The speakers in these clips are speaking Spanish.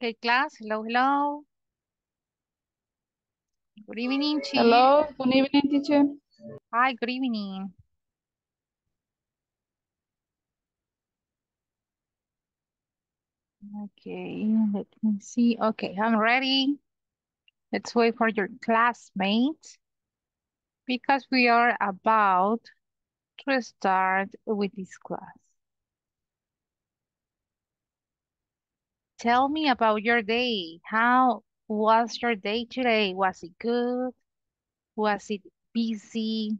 Okay, class. Hello, hello. Good evening you. Hello, good evening, teacher. Hi, good evening. Okay, let me see. Okay, I'm ready. Let's wait for your classmates because we are about to start with this class. Tell me about your day. How was your day today? Was it good? Was it busy?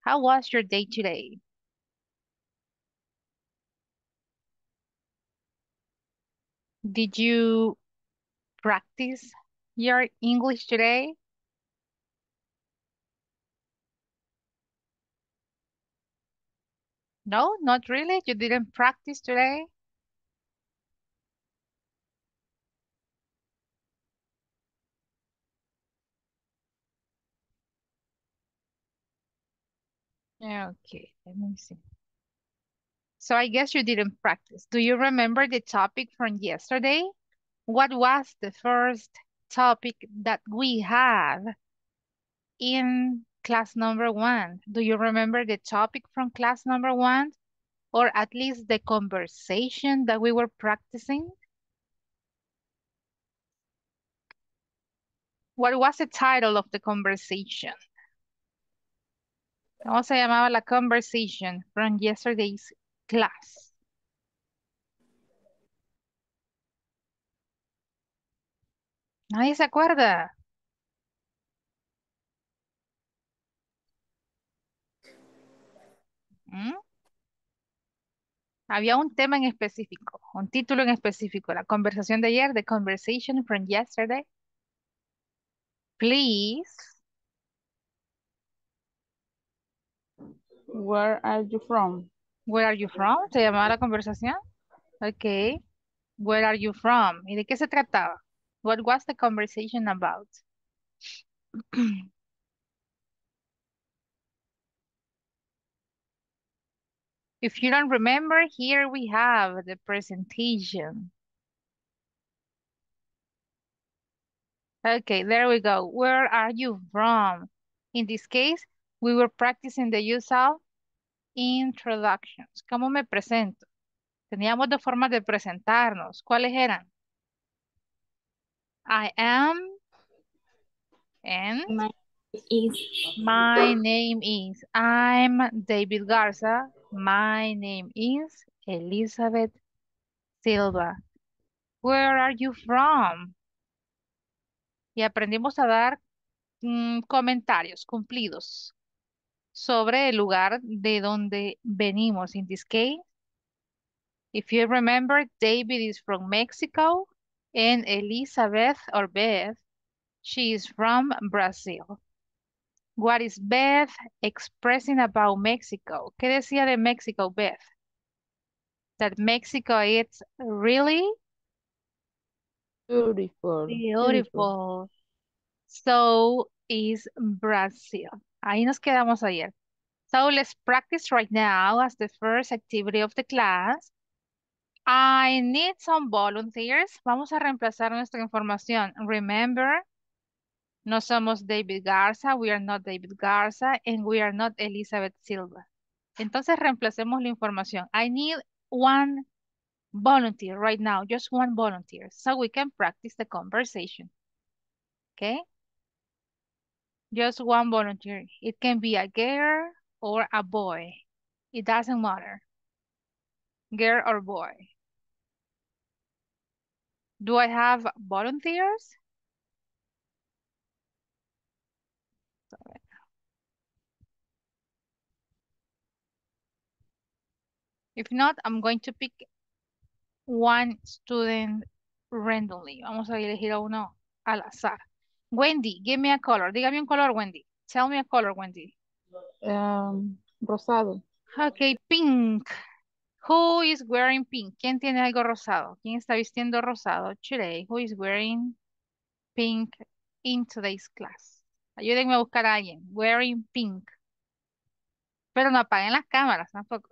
How was your day today? Did you practice your English today? No, not really. You didn't practice today? Okay, let me see. So I guess you didn't practice. Do you remember the topic from yesterday? What was the first topic that we had in class number one? Do you remember the topic from class number one? Or at least the conversation that we were practicing? What was the title of the conversation? ¿Cómo se llamaba la conversation from yesterday's class? Nadie se acuerda. ¿Mm? Había un tema en específico, un título en específico. La conversación de ayer, the conversation from yesterday. Please. Where are you from? Where are you from? ¿Se llamaba la conversación? Ok. Where are you from? ¿Y de qué se trataba? What was the conversation about? If you don't remember, here we have the presentation. Okay, there we go. Where are you from? In this case, we were practicing the use of introductions. ¿Cómo me presento? Teníamos dos formas de presentarnos. ¿Cuáles eran? I am and My is my name is. I'm David Garza. My name is Elizabeth Silva. Where are you from? Y aprendimos a dar mm, comentarios cumplidos sobre el lugar de donde venimos. In this case, if you remember, David is from Mexico and Elizabeth or Beth, she is from Brazil. What is Beth expressing about Mexico? ¿Qué decía de Mexico, Beth? That Mexico is really Beautiful. beautiful. So is Brazil. Ahí nos quedamos ayer. So let's practice right now as the first activity of the class. I need some volunteers. Vamos a reemplazar nuestra información. Remember, no somos David Garza, we are not David Garza, and we are not Elizabeth Silva. Entonces reemplacemos la información. I need one volunteer right now, just one volunteer, so we can practice the conversation. Okay? Just one volunteer. It can be a girl or a boy. It doesn't matter. Girl or boy. Do I have volunteers? If not, I'm going to pick one student randomly. Vamos a elegir a uno al azar. Wendy, give me a color. Dígame un color, Wendy. Tell me a color, Wendy. Um, rosado. Okay, pink. Who is wearing pink? ¿Quién tiene algo rosado? ¿Quién está vistiendo rosado today? Who is wearing pink in today's class? Ayúdenme a buscar a alguien. Wearing pink. Pero no apaguen las cámaras tampoco.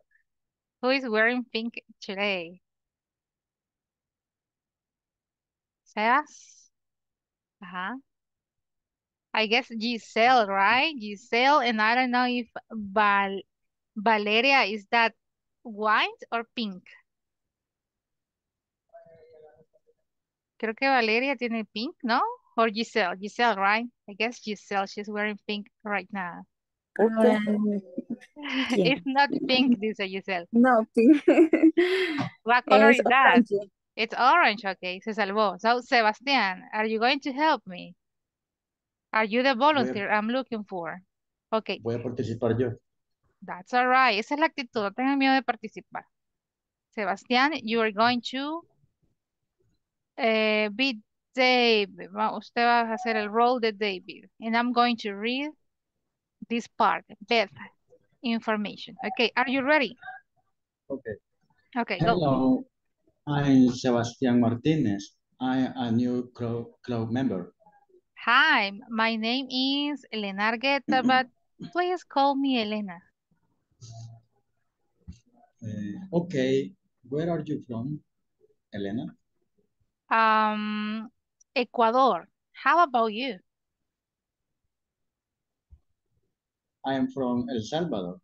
Who is wearing pink today? Sebas? Ajá. I guess Giselle, right? Giselle, and I don't know if Val Valeria is that white or pink. Creo que Valeria tiene pink, ¿no? Or Giselle, Giselle, right? I guess Giselle, she's wearing pink right now. Um, It's not pink, dice Giselle. no, pink. What color Es is that? orange. It's orange, okay, se salvó. So, Sebastián, are you going to help me? Are you the volunteer I'm looking for? Okay, Voy a participar yo. that's all right. Esa es la actitud, no tengan miedo de participar. Sebastián, you are going to eh, be David. Usted va a hacer el role de David. And I'm going to read this part, Beth, information. Okay, are you ready? Okay. Okay, go. Hello, I'm Sebastián Martinez. I'm a new club, club member. Hi, my name is Elena Argueta, but please call me Elena. Uh, okay, where are you from, Elena? Um, Ecuador. How about you? I am from El Salvador.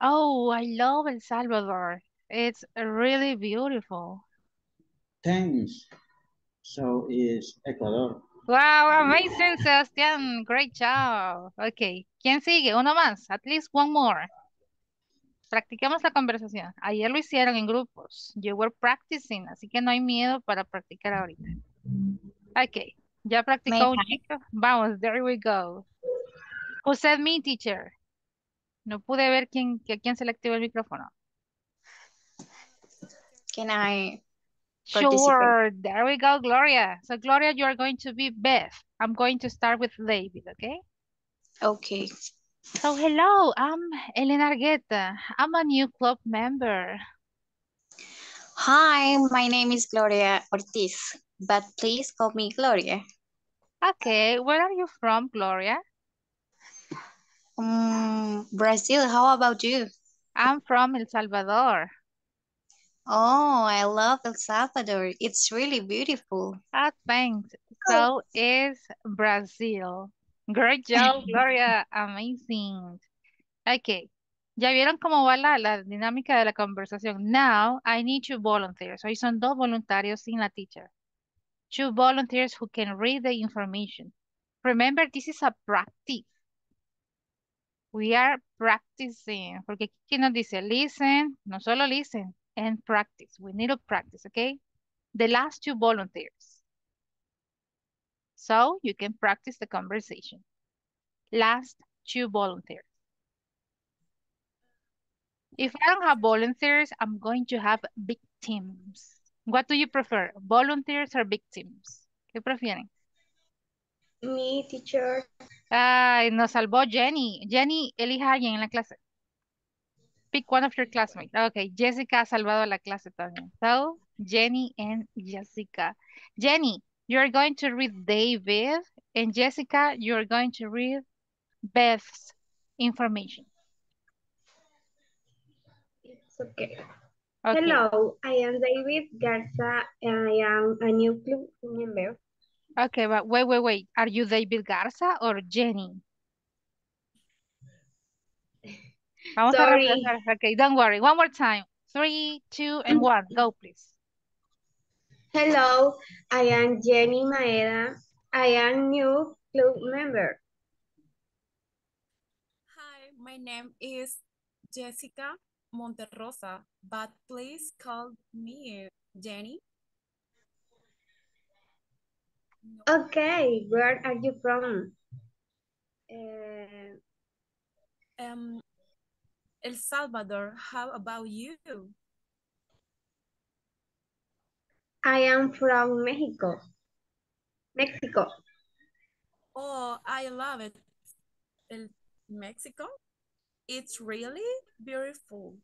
Oh, I love El Salvador. It's really beautiful. Thanks. So is Ecuador. Wow, amazing, Sebastián. Great job. Okay, ¿quién sigue? Uno más. At least one more. Practiquemos la conversación. Ayer lo hicieron en grupos. You were practicing, así que no hay miedo para practicar ahorita. Okay, ¿ya practicó un chico? Vamos, there we go. Who said me, teacher? No pude ver quién, que a quién se le activó el micrófono. Can I? Sure, there we go, Gloria. So, Gloria, you are going to be Beth. I'm going to start with David, okay? Okay. So, hello, I'm Elena Argueta. I'm a new club member. Hi, my name is Gloria Ortiz, but please call me Gloria. Okay, where are you from, Gloria? Um, Brazil, how about you? I'm from El Salvador. Oh, I love El Salvador. It's really beautiful. Ah, thanks. So is Brazil. Great job, Gloria. Amazing. Okay. Ya vieron cómo va la, la dinámica de la conversación. Now, I need two volunteers. Hoy son dos voluntarios sin la teacher. Two volunteers who can read the information. Remember, this is a practice. We are practicing. Porque aquí nos dice listen, no solo listen, and practice. We need to practice, okay? The last two volunteers. So you can practice the conversation. Last two volunteers. If I don't have volunteers, I'm going to have big teams. What do you prefer, volunteers or big teams? ¿Qué prefieren? Me, teacher. Ay, nos salvó Jenny. Jenny, elija a alguien en la clase. Pick one of your classmates. Okay, Jessica ha salvado la clase también. So, Jenny and Jessica. Jenny, you're going to read David, and Jessica, you're going to read Beth's information. It's okay. Okay. Hello, I am David Garza and I am a new club member. Okay, but wait, wait, wait. Are you David Garza or Jenny? Vamos a Sorry. Okay, don't worry. One more time. Three, two, and one. Go, please. Hello, I am Jenny Maeda. I am new club member. Hi, my name is Jessica Monterrosa, but please call me Jenny. Okay, where are you from? Uh, Um, El Salvador, how about you? I am from Mexico. Mexico. Oh, I love it. El Mexico, it's really beautiful.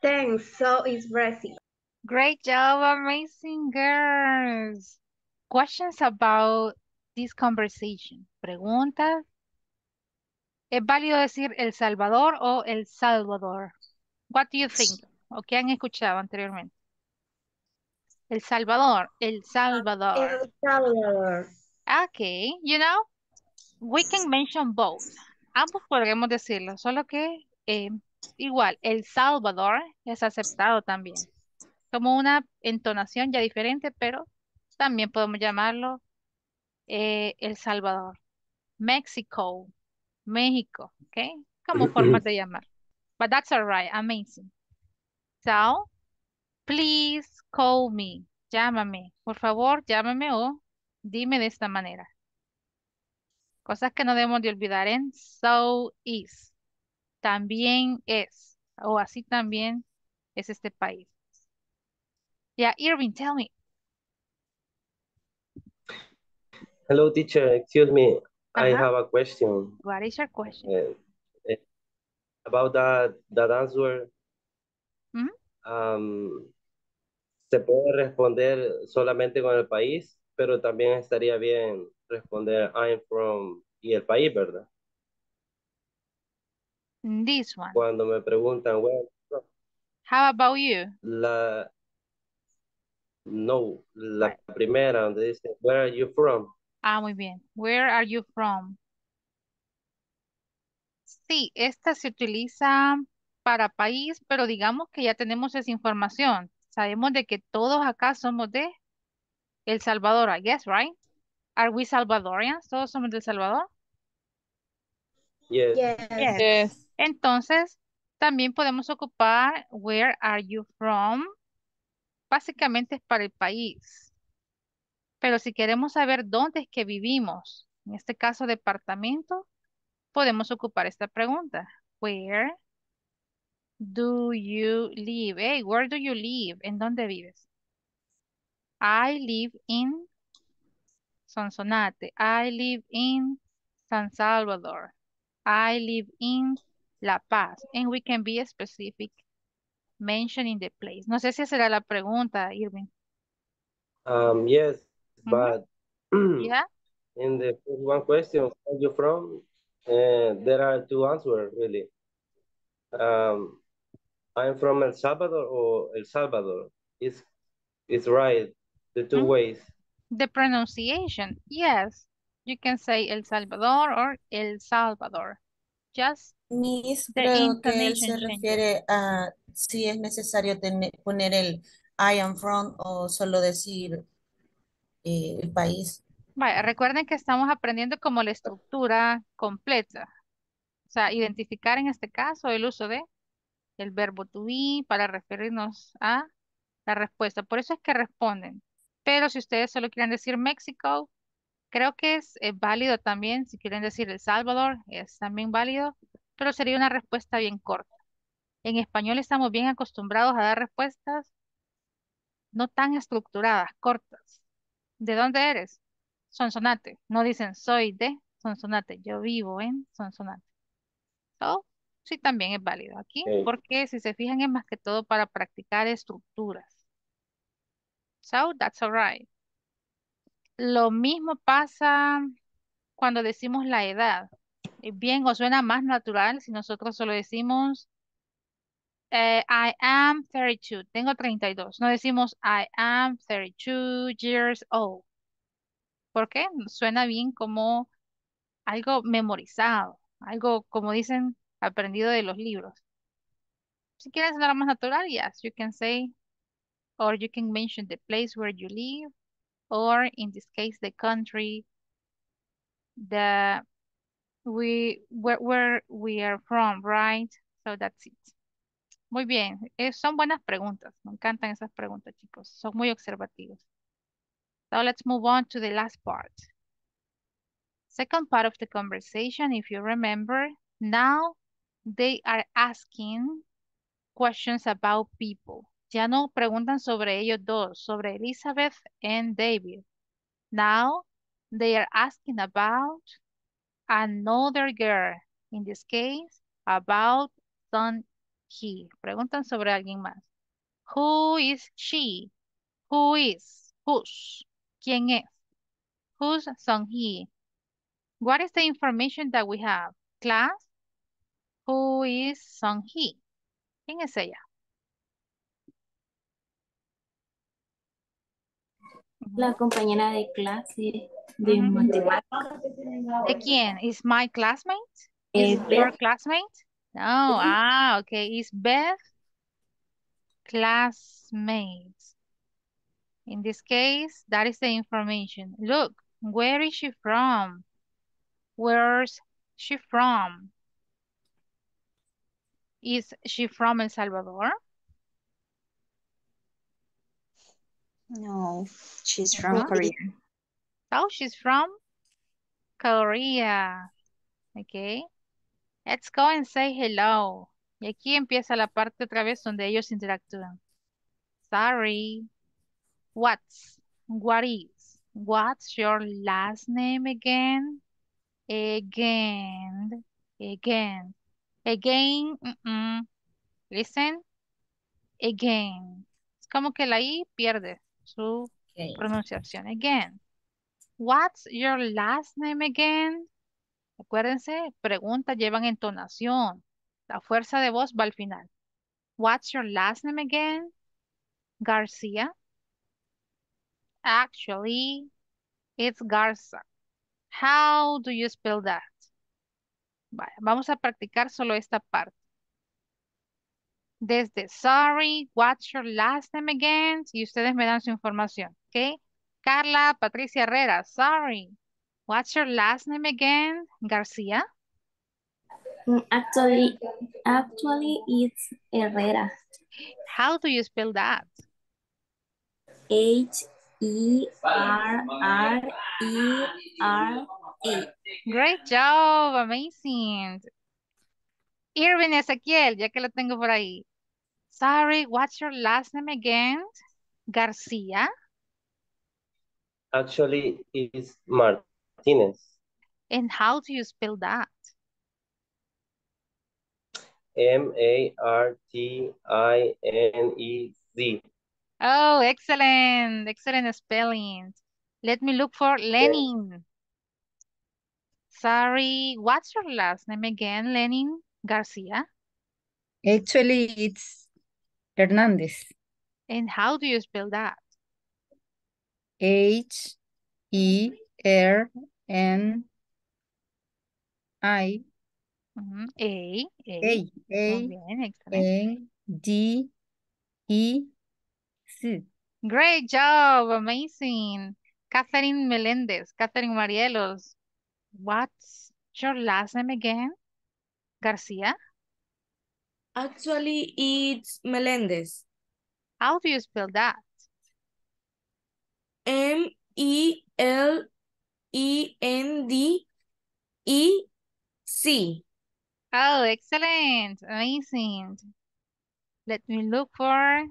Thanks. So is Brazil. Great job, amazing girls. Questions about this conversation. Preguntas. ¿Es válido decir El Salvador o El Salvador? What do you think? ¿O qué han escuchado anteriormente? El Salvador, El Salvador. El Salvador. Okay, you know, we can mention both. Ambos podremos decirlo, solo que eh, igual, El Salvador es aceptado también. Como una entonación ya diferente, pero también podemos llamarlo eh, El Salvador. México, México, ¿ok? Como formas de llamar. But that's all right, amazing. So, please call me. Llámame. Por favor, llámame o dime de esta manera. Cosas que no debemos de olvidar en so is. También es. O así también es este país. Yeah, Irving, tell me. Hello, teacher. Excuse me. I have a question What is your question? uh, uh, about that that answer. Mhm. Um, se puede responder solamente con el país, pero también estaría bien responder I'm from y el país, ¿verdad? This one. Cuando me preguntan, well, How about you? la no, la primera donde dice Where are you from? Ah, muy bien. Where are you from? Sí, esta se utiliza para país, pero digamos que ya tenemos esa información. Sabemos de que todos acá somos de El Salvador, I guess, right? Are we Salvadorians? ¿Todos somos de El Salvador? Yes. Yes. Yes. Entonces, también podemos ocupar Where are you from? Básicamente es para el país. Pero si queremos saber dónde es que vivimos, en este caso departamento, podemos ocupar esta pregunta. Where do you live? Hey, where do you live? ¿En dónde vives? I live in Sonsonate. I live in San Salvador. I live in La Paz. And we can be specific mentioning the place. No sé si esa era la pregunta, Irving. Um, yes. But Yeah. in the first one question, where are you from? Uh, there are two answers really. Um, I'm from El Salvador or El Salvador. It's it's right, the two ways. The pronunciation, yes. You can say El Salvador or El Salvador. Just Miss, the creo que él se refiere a si es necesario tener, poner el I am from o solo decir eh, el país. Recuerden que estamos aprendiendo como la estructura completa. O sea, identificar en este caso el uso de el verbo to be para referirnos a la respuesta. Por eso es que responden. Pero si ustedes solo quieren decir México, creo que es, eh, válido también. Si quieren decir El Salvador, es también válido. Pero sería una respuesta bien corta. En español estamos bien acostumbrados a dar respuestas no tan estructuradas, cortas. ¿De dónde eres? Sonsonate. No dicen soy de Sonsonate. Yo vivo en Sonsonate. So, sí, también es válido aquí, porque si se fijan es más que todo para practicar estructuras. So, that's all right. Lo mismo pasa cuando decimos la edad. Es bien o suena más natural si nosotros solo decimos eh, I am 32, tengo 32. No decimos I am 32 years old. ¿Por qué? Suena bien como algo memorizado, algo como dicen aprendido de los libros. Si quieren sonar más natural, yes, you can say, or you can mention the place where you live, or in this case, the country, the we where, where we are from, right? So that's it. Muy bien, eh, son buenas preguntas. Me encantan esas preguntas, chicos. Son muy observativos. Now let's move on to the last part. Second part of the conversation, if you remember, now they are asking questions about people. Ya no preguntan sobre ellos dos, sobre Elizabeth and David. Now they are asking about another girl. In this case, about some he. Preguntan sobre alguien más. Who is she? Who is? Whose? ¿Quién es? Whose son he? What is the information that we have? Class? Who is son he? ¿Quién es ella? La compañera de clase de Ujú. matemáticas. ¿De quién? Is my classmate? Eh, Is your classmate? No. Ah, okay. Is Beth classmate? In this case, that is the information. Look, where is she from? Where's she from? Is she from El Salvador? No, she's from Korea. Oh, she's from Korea. Okay. Let's go and say hello. Y aquí empieza la parte otra vez donde ellos interactúan. Sorry. What's? What is? What's your last name again? Again. Again. Again. Listen. Again. Es como que la I pierde su Okay. pronunciación. Again. What's your last name again? Acuérdense, preguntas llevan entonación. La fuerza de voz va al final. What's your last name again? Garcia. Actually, it's Garza. How do you spell that? Vamos a practicar solo esta parte. Desde sorry, what's your last name again? Y ustedes me dan su información, ¿ok? Carla Patricia Herrera, sorry. What's your last name again? Garcia. Mm, Actually, actually it's Herrera. How do you spell that? H E R R E R A. Great job, amazing. Irving Ezequiel, ya que lo tengo por ahí. Sorry, what's your last name again? Garcia. Actually, it's Martinez. And how do you spell that? M-A-R-T-I-N-E-Z. Oh, excellent. Excellent spelling. Let me look for Lenin. Sorry, what's your last name again, Lenin? Garcia. Actually, it's Hernandez. And how do you spell that? H R N I A, A. A A bien. N D E C. Great job, amazing. Catherine Melendez, Catherine Marielos. What's your last name again? Garcia. Actually, it's Melendez. How do you spell that? M E L E N D E C. Oh, excellent, amazing. Let me look for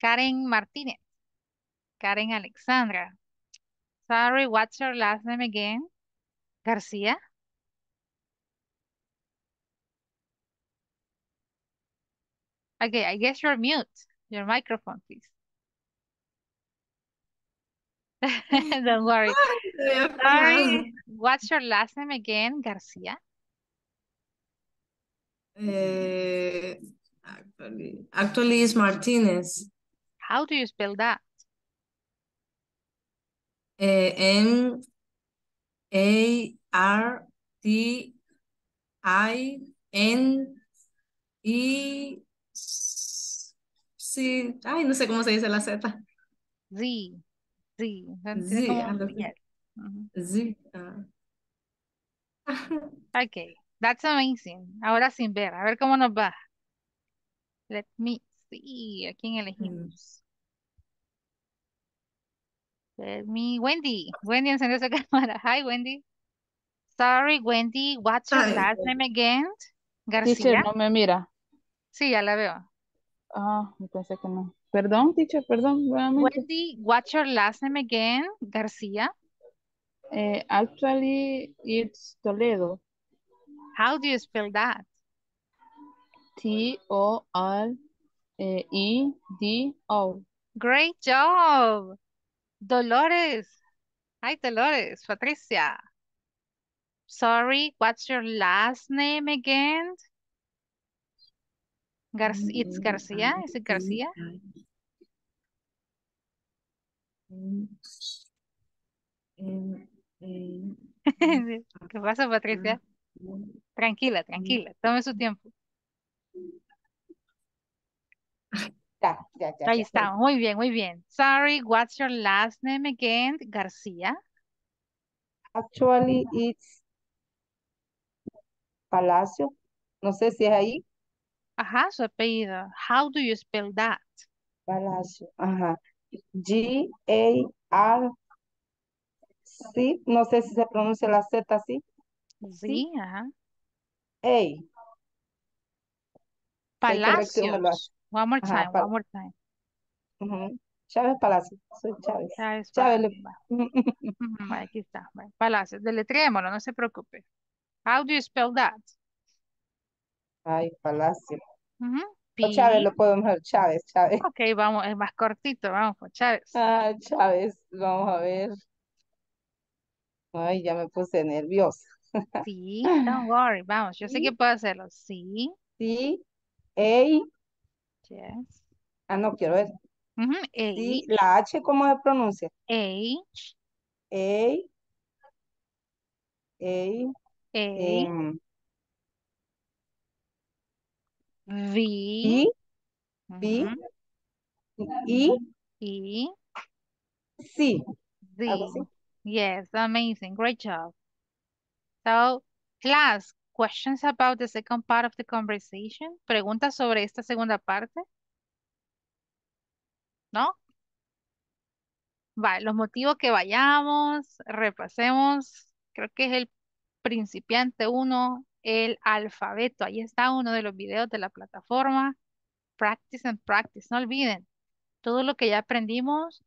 Karen Martinez. Karen Alexandra. Sorry, what's your last name again? Garcia. Okay, I guess you're mute. Your microphone, please. Don't worry. Sorry, what's your last name again? Garcia. Eh, actually, actually, it's Martinez. How do you spell that? Eh, M A R T I N E sí, ay, no sé cómo se dice la Z. Z. Como. Ujú. Z. ah. Okay, that's amazing. Ahora sin ver, a ver cómo nos va. Let me see. ¿A quién elegimos? Let me, Wendy. Wendy encendió su cámara. Hi, Wendy. Sorry, Wendy. What's your last name again? Teacher, García. no me mira. Sí, ya la veo. Ah, yo pensé que no. Perdón, teacher, perdón, nuevamente. Wendy, what's your last name again? García. Eh, actually, it's Toledo. How do you spell that? T O eh, E D O. Great job. Dolores. Hi, Dolores. Patricia. Sorry, what's your last name again? Gar it's Garcia. Is it Garcia? ¿Qué pasa, Patricia? Tranquila, tranquila. Tome su tiempo. Ya, ya, ya. Ahí está. Muy bien, muy bien. Sorry, what's your last name again? Garcia. Actually, it's Palacio. No sé si es ahí. Ajá, su apellido. How do you spell that? Palacio. Ajá. G A R C. No sé si se pronuncia la Z así. Sí, ajá. A. Palacios. One more Ajá, time, pal- one more time. Ujú. Chávez Palacio. Soy Chávez. Chávez Chávez. Palacios. va, Aquí está. Palacios. Deletrémoslo, no se preocupe. How do you spell that? Ay, Palacio. Ujú, O Chávez lo puedo mejor. Chávez, Chávez. Ok, vamos, es más cortito, vamos con Chávez. Ah, Chávez. Vamos a ver. Ay, ya me puse nerviosa. Sí, don't worry, vamos, yo sé que puedo hacerlo. Sí, sí, A. yes. Ah, no quiero ver. Ujú, Sí, la H, ¿cómo se pronuncia? H, A, A, A, em, V, I, B, ujú, I, E, C. Algo así. Z. Yes, amazing, great job. So, class, questions about the second part of the conversation? ¿Preguntas sobre esta segunda parte? ¿No? Vale, los motivos que vayamos, repasemos, creo que es el principiante uno, el alfabeto. Ahí está uno de los videos de la plataforma. Practice and practice. No olviden, todo lo que ya aprendimos,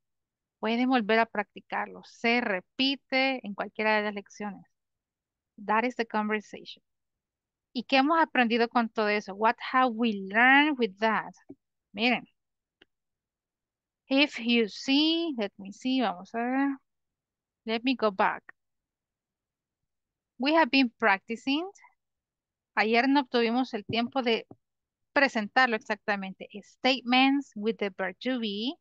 pueden volver a practicarlo. Se repite en cualquiera de las lecciones. That is the conversation. ¿Y qué hemos aprendido con todo eso? What have we learned with that? Miren. If you see, let me see, vamos a ver. Let me go back. We have been practicing. Ayer no obtuvimos el tiempo de presentarlo exactamente. Statements with the verb to be.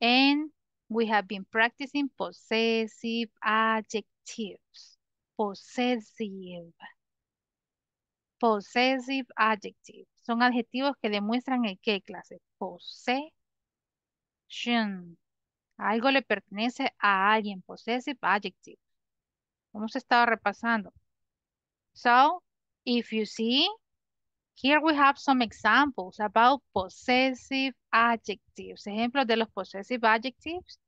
And we have been practicing possessive adjectives. Possessive. Possessive adjectives. Son adjetivos que demuestran el qué clase. Possession. Algo le pertenece a alguien. Possessive adjective. Hemos estado repasando. So, if you see, here we have some examples about possessive adjectives. Ejemplos de los possessive adjectives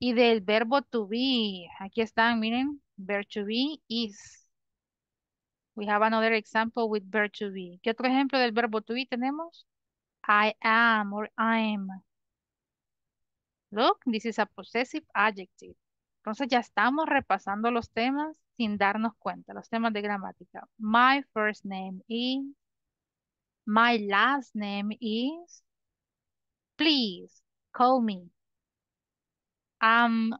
y del verbo to be. Aquí están, miren, verb to be is. We have another example with verb to be. ¿Qué otro ejemplo del verbo to be tenemos? I am or I'm. Look, this is a possessive adjective. Entonces ya estamos repasando los temas sin darnos cuenta, los temas de gramática. My first name is. My last name is. Please call me. I'm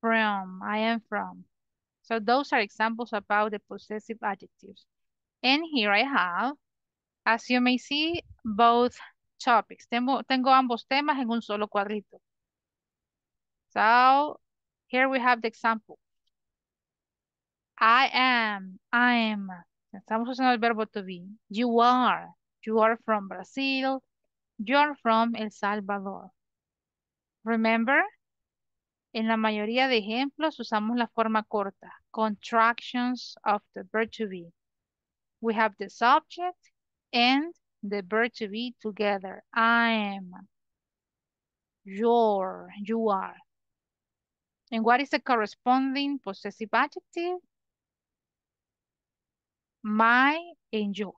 from. I am from. So those are examples about the possessive adjectives. And here I have, as you may see, both topics. Tengo, tengo ambos temas en un solo cuadrito. So here we have the example. I am, I am. Estamos usando el verbo to be. You are. You are from Brazil. You are from El Salvador. Remember? En la mayoría de ejemplos usamos la forma corta. Contractions of the verb to be. We have the subject and the verb to be together. I am. Your. You are. And what is the corresponding possessive adjective? My and your.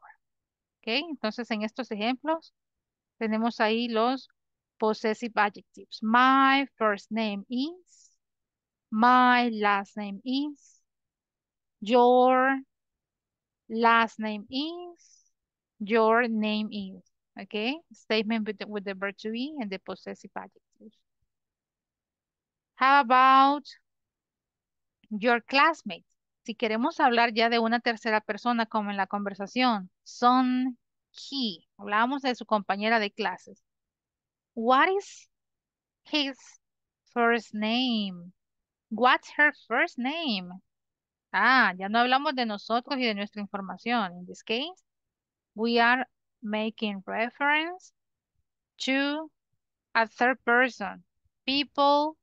¿Ok? Entonces, en estos ejemplos, tenemos ahí los possessive adjectives. My first name is. My last name is. Your last name is. your name is. Okay, statement with the, with the verb to be and the possessive adjectives. How about your classmates? Si queremos hablar ya de una tercera persona como en la conversación, son he. Hablábamos de su compañera de clases. What is his first name? What's her first name? Ah, ya no hablamos de nosotros y de nuestra información. In this case, we are making reference to a third person. People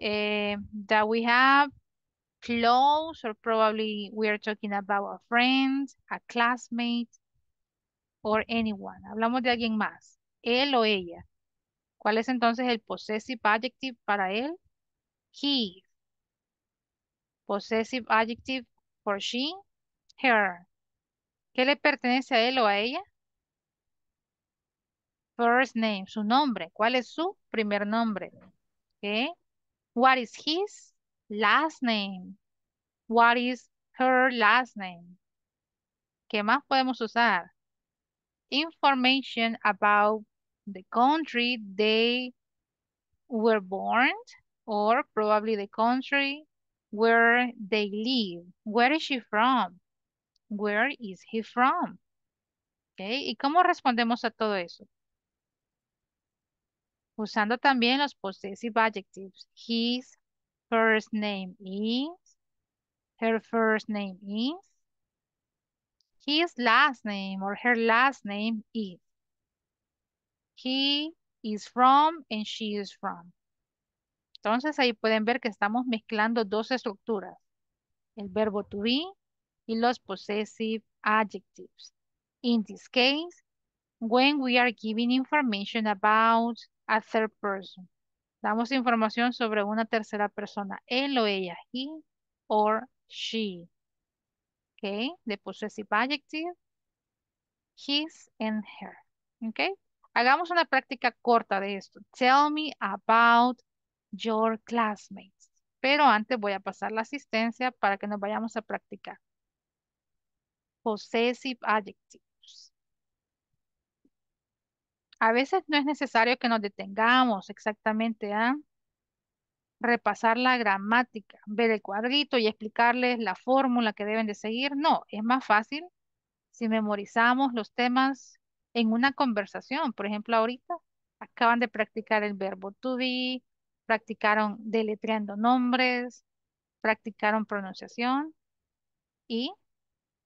eh, that we have close or probably we are talking about a friend, a classmate, or anyone. Hablamos de alguien más. Él o ella. ¿Cuál es entonces el possessive adjective para él? He. Possessive adjective for she, her. ¿Qué le pertenece a él o a ella? First name, su nombre. ¿Cuál es su primer nombre? Okay. What is his last name? What is her last name? ¿Qué más podemos usar? Information about the country they were born or probably the country where they live. Where is she from? Where is he from? Okay. ¿Y cómo respondemos a todo eso? Usando también los possessive adjectives. His first name is. Her first name is. His last name or her last name is. He is from and she is from. Entonces ahí pueden ver que estamos mezclando dos estructuras. El verbo to be y los possessive adjectives. In this case, when we are giving information about a third person. Damos información sobre una tercera persona. Él o ella. He or she. Okay. The possessive adjective. His and her. Okay. Hagamos una práctica corta de esto. Tell me about your classmates. Pero antes voy a pasar la asistencia para que nos vayamos a practicar. Possessive adjectives. A veces no es necesario que nos detengamos exactamente a repasar la gramática, ver el cuadrito y explicarles la fórmula que deben de seguir. No, es más fácil si memorizamos los temas en una conversación. Por ejemplo, ahorita acaban de practicar el verbo to be, practicaron deletreando nombres, practicaron pronunciación y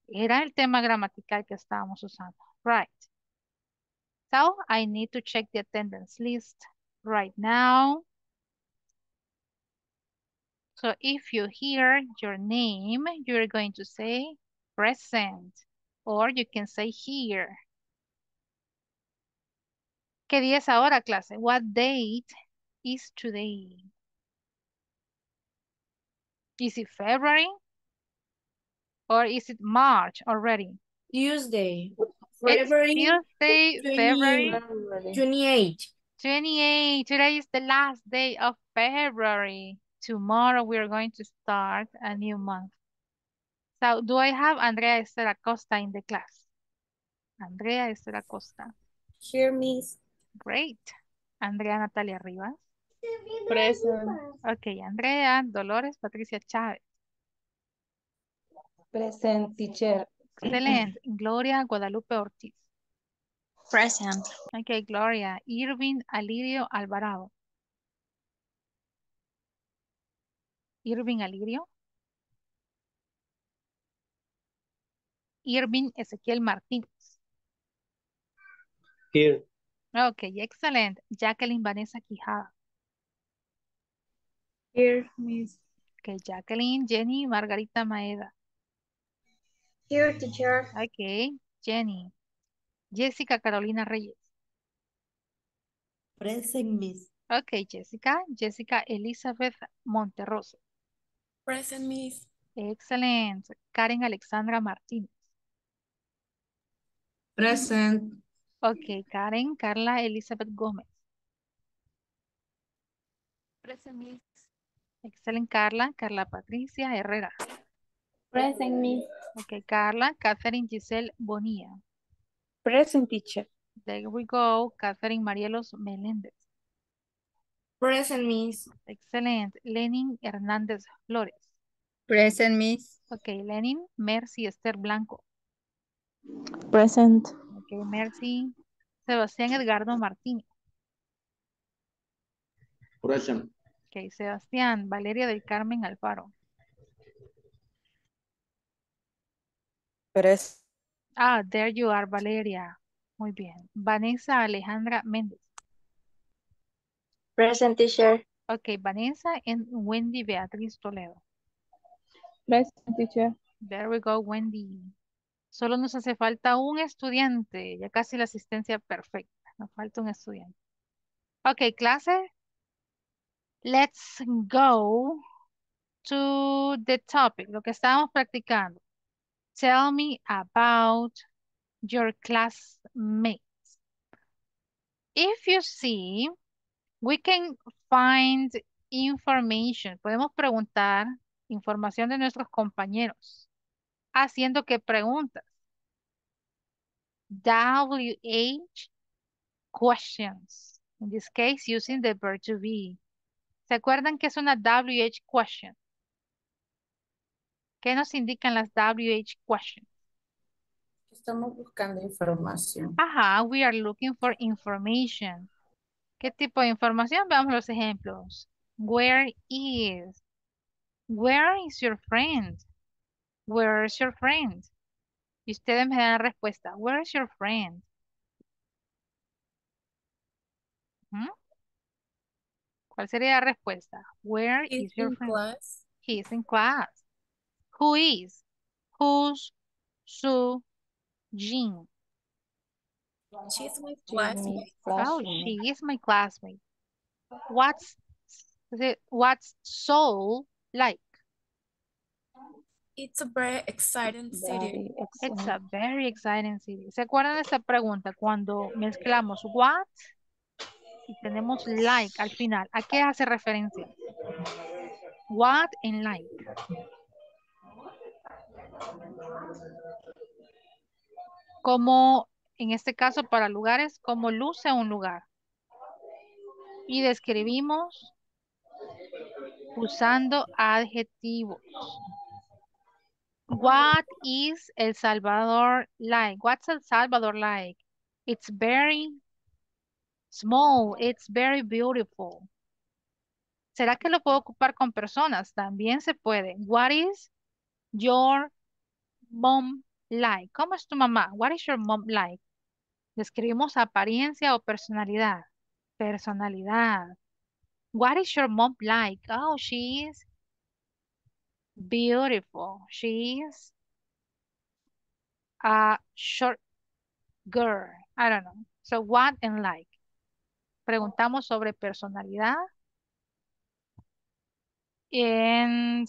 era el tema gramatical que estábamos usando. Right. So I need to check the attendance list right now. So if you hear your name, you're going to say present or you can say here. ¿Qué día es ahora, clase? What date is today? Is it February? Or is it March already? Tuesday. It's February Tuesday, February 28. 28. Today is the last day of February. Tomorrow we are going to start a new month. So do I have Andrea Esther Acosta in the class? Andrea Esther Acosta. Here, Miss. Great. Andrea Natalia Rivas. Present. Ok, Andrea, Dolores, Patricia Chávez. Present, teacher. Excelente. Gloria Guadalupe Ortiz. Present. Ok, Gloria. Irving Alirio Alvarado. Irving Alirio. Irving Ezequiel Martínez. Here, Ok, excelente. Jacqueline Vanessa Quijada. Here, Miss. Ok, Jacqueline, Jenny, Margarita Maeda. Here, teacher. Ok, Jenny. Jessica Carolina Reyes. Present, Miss. Ok, Jessica. Jessica Elizabeth Monterroso. Present, Miss. Excelente. Karen Alexandra Martínez. Present. Ok, Karen Carla Elizabeth Gómez. Present, Miss. Excelente, Carla. Carla Patricia Herrera. Present, Miss. Ok, Carla Catherine Giselle Bonilla. Present teacher. There we go. Catherine Marielos Meléndez. Present, Miss. Excelente. Lenin Hernández Flores. Present, Miss. Ok, Lenin Mercy Esther Blanco. Present. Ok, Mercy Sebastián Edgardo Martínez. Present. Ok, Sebastián Valeria del Carmen Alfaro. Ah, there you are, Valeria. Muy bien. Vanessa Alejandra Méndez. Present teacher. Ok, Vanessa and Wendy Beatriz Toledo. Present teacher. There we go, Wendy. Solo nos hace falta un estudiante. Ya casi la asistencia perfecta. Nos falta un estudiante. Ok, clase. Let's go to the topic. Lo que estábamos practicando. Tell me about your classmates. If you see, we can find information. Podemos preguntar información de nuestros compañeros. Haciendo qué preguntas? WH questions. In this case, using the verb to be. ¿Se acuerdan que es una WH question? ¿Qué nos indican las WH questions? Estamos buscando información. Ajá, we are looking for information. ¿Qué tipo de información? Veamos los ejemplos. Where is? Where is your friend? Where is your friend? Y ustedes me dan la respuesta. Where is your friend? ¿Mm? ¿Cuál sería la respuesta? Where He's is your friend? class. He is in class. Who is? Who's Su Jin? She's my classmate. Oh, she is my classmate. What's the what's Seoul like? It's a very exciting city. It's a very exciting city. ¿Se acuerdan de esa pregunta cuando mezclamos what y tenemos like al final? ¿A qué hace referencia? What and like. Como en este caso para lugares, como luce un lugar. Y describimos usando adjetivos. What is El Salvador like? What's El Salvador like? It's very small. It's very beautiful. ¿Será que lo puedo ocupar con personas? También se puede. What is your mom like? ¿Cómo es tu mamá? What is your mom like? Describimos apariencia o personalidad. Personalidad. What is your mom like? Oh, she is beautiful. She is a short girl. I don't know. So what and like. Preguntamos sobre personalidad. And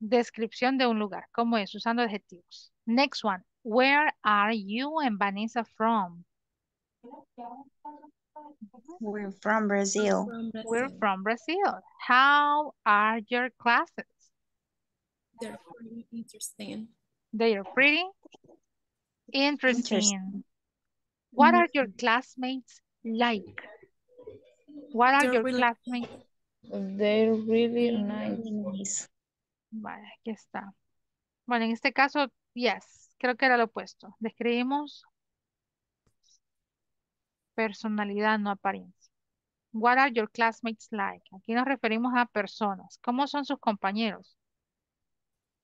descripción de un lugar. ¿Cómo es? Usando adjetivos. Next one. Where are you and Vanessa from? We're from Brazil. We're from Brazil. How are your classes? They're pretty interesting. They are pretty interesting. Interesting. What are your classmates like? What are They're your really classmates? They're really nice. Vale, aquí está. Bueno, en este caso, yes, creo que era lo opuesto. Describimos personalidad, no apariencia. What are your classmates like? Aquí nos referimos a personas. ¿Cómo son sus compañeros?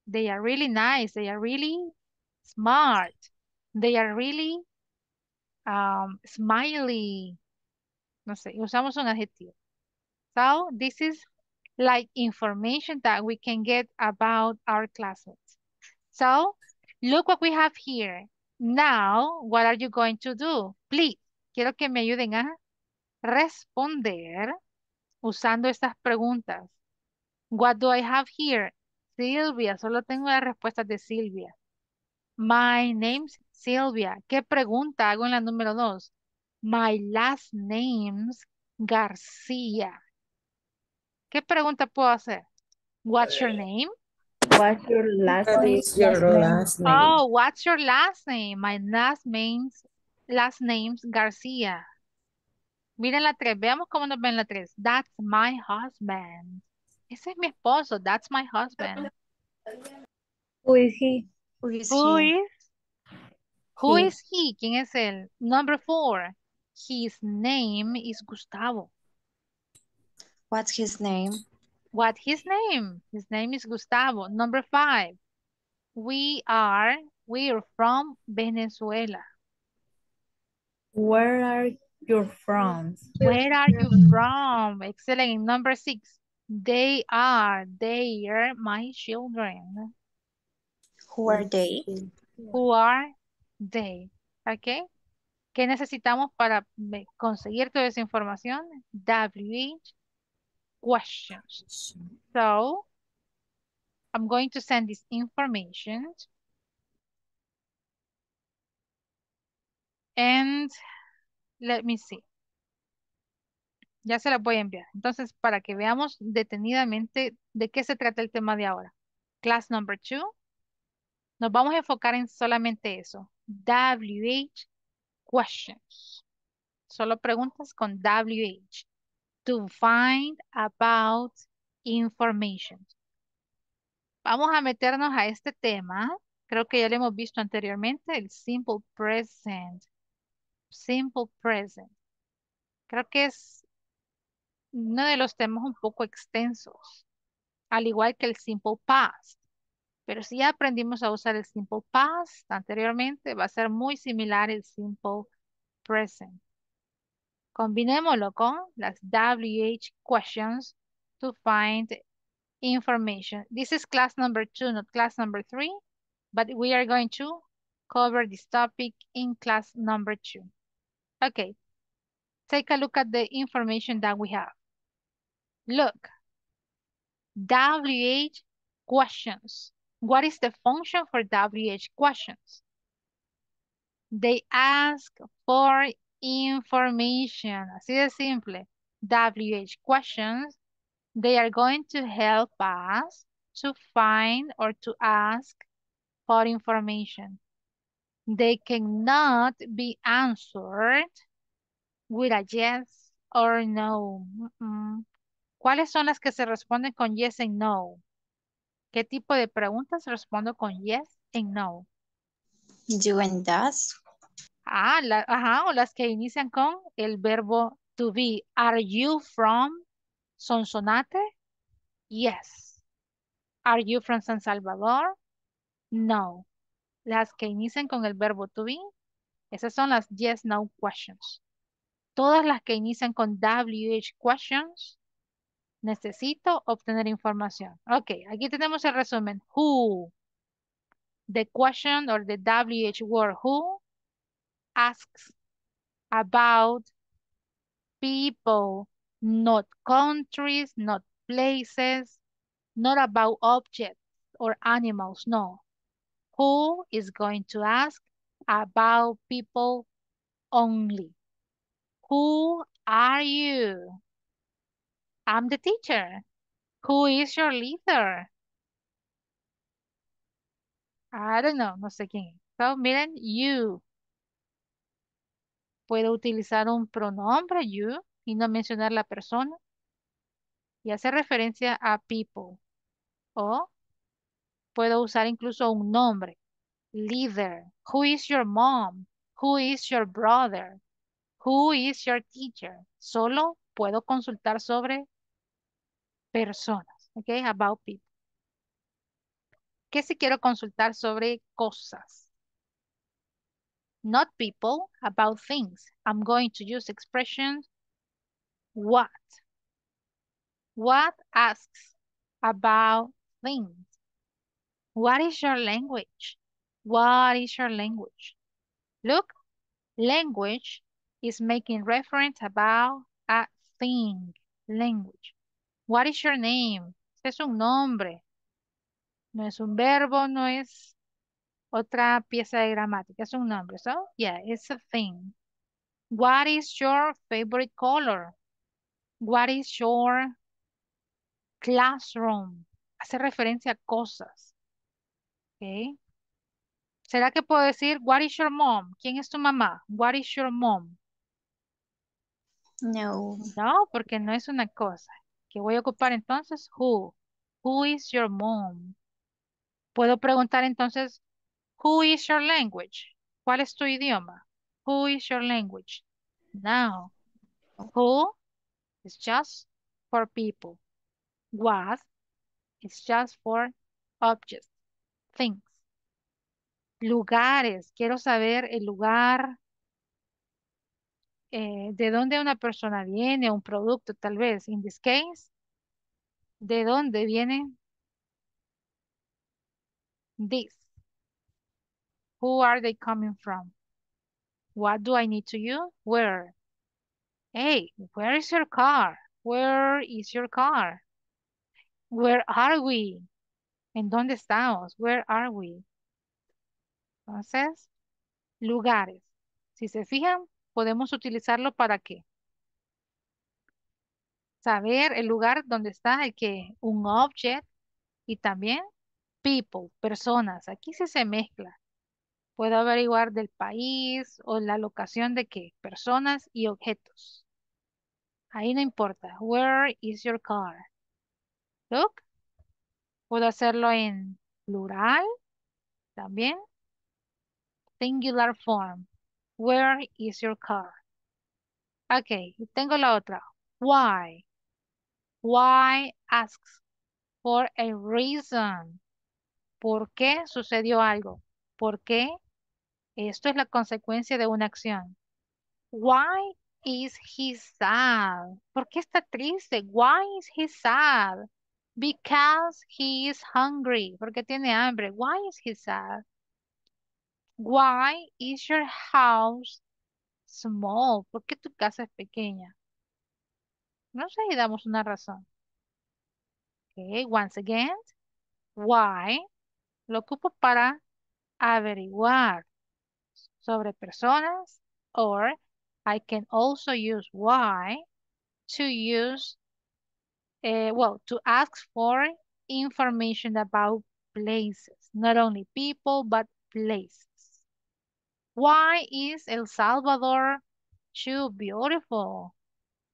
They are really nice. They are really smart. They are really um, smiley. No sé, usamos un adjetivo. So, this is like information that we can get about our classmates. So, look what we have here. Now, what are you going to do? Please, quiero que me ayuden a responder usando estas preguntas. What do I have here? Silvia, solo tengo las respuestas de Silvia. My name's Silvia. ¿Qué pregunta hago en la número dos? My last name's García. ¿Qué pregunta puedo hacer? What's your name? What's your last What name? is your last name? Oh, what's your last name? My last name's last names García. Miren la 3, veamos cómo nos ven la 3. That's my husband. Ese es mi esposo, that's my husband. Who is he? Who is Who he? is? Who He. is he? ¿Quién es él? Number four. His name is Gustavo. What's his name? What his name? His name is Gustavo. Number five. We are, we're from Venezuela. Where are you from? Where are you from? Excellent. Number six. They are, they are my children. Who are they? Who are they? ¿Ok? ¿Qué necesitamos para me- conseguir toda esa información? WH questions. So, I'm going to send this information. And let me see. Ya se las voy a enviar. Entonces, para que veamos detenidamente de qué se trata el tema de ahora. Class number two. Nos vamos a enfocar en solamente eso. WH questions. Solo preguntas con WH. To find about information. Vamos a meternos a este tema. Creo que ya lo hemos visto anteriormente, el simple present. Simple present. Creo que es uno de los temas un poco extensos, al igual que el simple past. Pero si ya aprendimos a usar el simple past anteriormente, va a ser muy similar el simple present. Combinémoslo con las WH questions to find information. This is class number two, not class number three, but we are going to cover this topic in class number two. Okay, take a look at the information that we have. Look, WH questions. What is the function for WH questions? They ask for information. Así de simple. WH questions, they are going to help us to find or to ask for information. They cannot be answered with a yes or no. ¿Cuáles son las que se responden con yes and no? ¿Qué tipo de preguntas respondo con yes and no? Do and does? Ah, ajá, o las que inician con el verbo to be. Are you from Sonsonate? Yes. Are you from San Salvador? No. Las que inician con el verbo to be, esas son las yes, no questions. Todas las que inician con WH questions, necesito obtener información. Ok, aquí tenemos el resumen. Who? The question or the WH word who asks about people, not countries, not places, not about objects or animals, no. Who is going to ask about people only? Who are you? I'm the teacher. Who is your leader? I don't know, no sé quién. So, miren, you. Puedo utilizar un pronombre, you, y no mencionar la persona. Y hacer referencia a people. O puedo usar incluso un nombre. Leader. Who is your mom? Who is your brother? Who is your teacher? Solo puedo consultar sobre personas. ¿Ok? About people. ¿Qué si quiero consultar sobre cosas? Not people, about things. I'm going to use expression what. What asks about things. What is your language? What is your language? Look, language is making reference about a thing. Language. What is your name? Este es un nombre. No es un verbo, no es otra pieza de gramática. Es un nombre. So, yeah, it's a thing. What is your favorite color? What is your classroom? Hace referencia a cosas. ¿Ok? ¿Será que puedo decir, what is your mom? ¿Quién es tu mamá? What is your mom? No. No, porque no es una cosa. ¿Qué voy a ocupar entonces? Who. Who is your mom? Puedo preguntar entonces, who is your language? ¿Cuál es tu idioma? Who is your language? Now, who is just for people. What is just for objects, things. Lugares. Quiero saber el lugar eh, de dónde una persona viene, un producto tal vez. In this case, ¿de dónde viene this? Who are they coming from? What do I need to use? Where? Hey, where is your car? Where is your car? Where are we? ¿En dónde estamos? Where are we? Entonces, lugares. Si se fijan, podemos utilizarlo para qué? Saber el lugar donde está el que un object y también people, personas. Aquí sí se mezcla. Puedo averiguar del país o la locación de qué, personas y objetos. Ahí no importa. Where is your car? Look. Puedo hacerlo en plural también. Singular form. Where is your car? Ok, tengo la otra. Why? Why asks for a reason. ¿Por qué sucedió algo? ¿Por qué? Esto es la consecuencia de una acción. Why is he sad? ¿Por qué está triste? Why is he sad? Because he is hungry. Porque tiene hambre. Why is he sad? Why is your house small? ¿Por qué tu casa es pequeña? No sé y damos una razón. Okay, once again, why lo ocupo para averiguar sobre personas or I can also use why to use, uh, well, to ask for information about places, not only people, but places. Why is El Salvador too beautiful?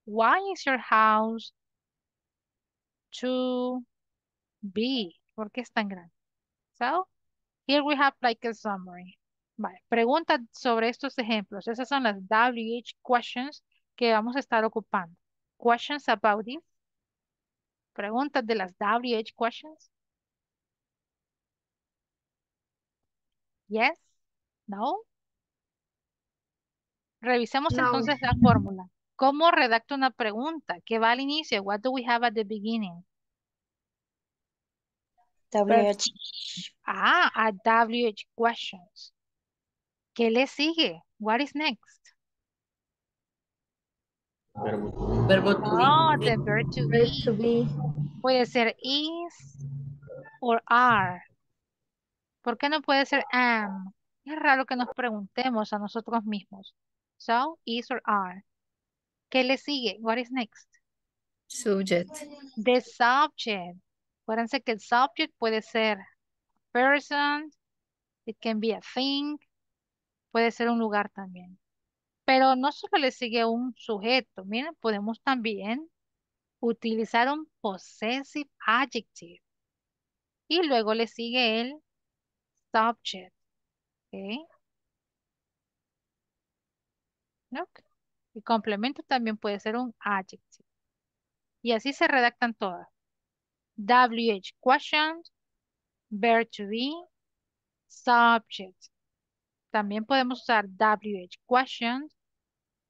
Why is your house too big? ¿Por qué es tan grande? So, here we have like a summary. Vale, preguntas sobre estos ejemplos. Esas son las WH questions que vamos a estar ocupando. Questions about this. Preguntas de las WH questions. Yes? No? Revisemos No. entonces la fórmula. ¿Cómo redacto una pregunta? ¿Qué va al inicio? What do we have at the beginning? WH. Ah, a WH questions. ¿Qué le sigue? What is next? Verbo Verbo to be. Oh, the verb to be. Verb to be. Puede ser is or are. ¿Por qué no puede ser am? Es raro que nos preguntemos a nosotros mismos. So, is or are. ¿Qué le sigue? What is next? Subject. The subject. Acuérdense que el subject puede ser person, it can be a thing, puede ser un lugar también. Pero no solo le sigue un sujeto, miren, podemos también utilizar un possessive adjective. Y luego le sigue el subject. ¿ok? Ok. Y complemento también puede ser un adjective. Y así se redactan todas. WH question, verb to be, subject. También podemos usar WH question,